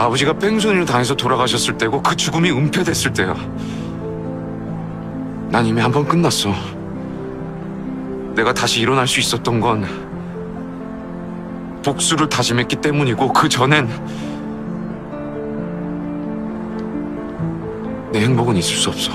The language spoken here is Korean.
아버지가 뺑소니를 당해서 돌아가셨을 때고 그 죽음이 은폐됐을 때야. 난 이미 한 번 끝났어. 내가 다시 일어날 수 있었던 건 복수를 다짐했기 때문이고 그 전엔 내 행복은 있을 수 없어.